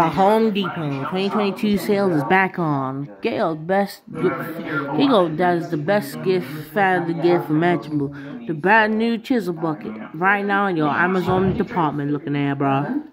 The Home Depot 2022 sales is back on. Gale best Gigo does the best gift family gift imaginable. The brand new chisel bucket right now in your Amazon department looking at, bro.